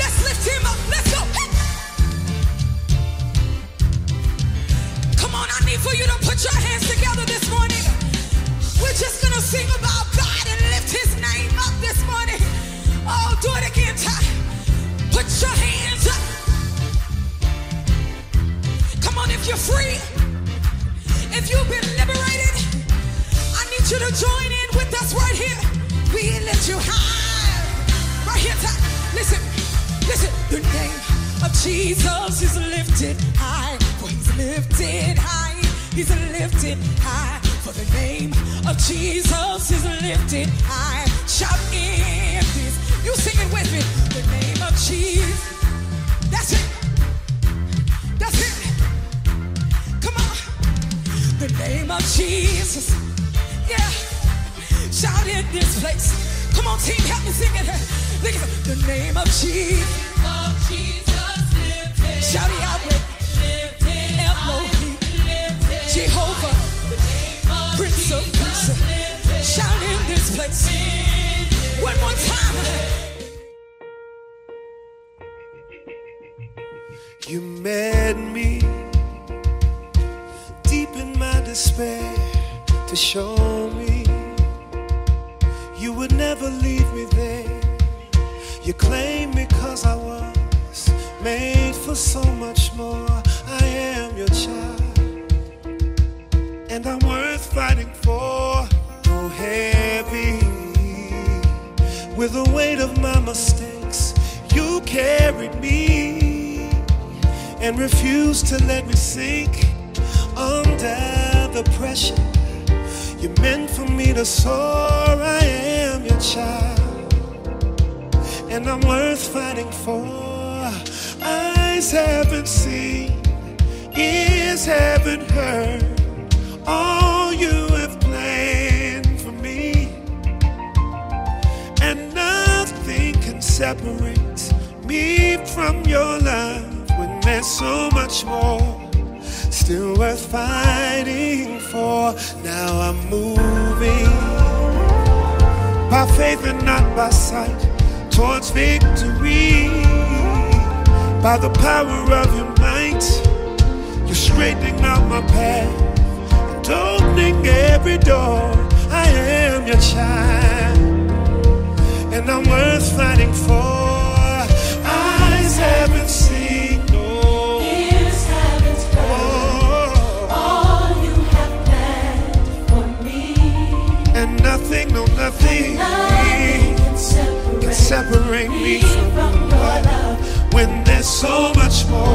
Let's lift him up. Let's go. Come on, I need for you to put your hands together this morning. We're just gonna sing about God and lift his name up this morning. Oh, do it again. Put your hands up. Come on, if you're free, if you've been liberated, I need you to join in with us right here. We lift you high. Right here. Listen, listen. The name of Jesus is lifted high. For he's lifted high. He's lifted high. For the name of Jesus is lifted high. Shout in this. You sing it with me. The name of Jesus. That's it. That's it. Come on. The name of Jesus. Yeah. Shout in this place. Come on, team, help me sing it. The name of Jesus. Shout it out with. Jehovah. Prince of Peace. Shout in this place. One more time. You met me deep in my despair to show me you would never leave. You claim me cause I was made for so much more. I am your child, and I'm worth fighting for. Oh, heavy with the weight of my mistakes, you carried me and refused to let me sink under the pressure. You meant for me to soar. I am your child, and I'm worth fighting for. Eyes haven't seen, ears haven't heard. All you have planned for me, and nothing can separate me from your love. When there's so much more still worth fighting for. Now I'm moving. By faith and not by sight towards victory. By the power of your might, you're straightening out my path and opening every door. I am your child, and I'm worth fighting for. Separate me from your love. When there's so much more,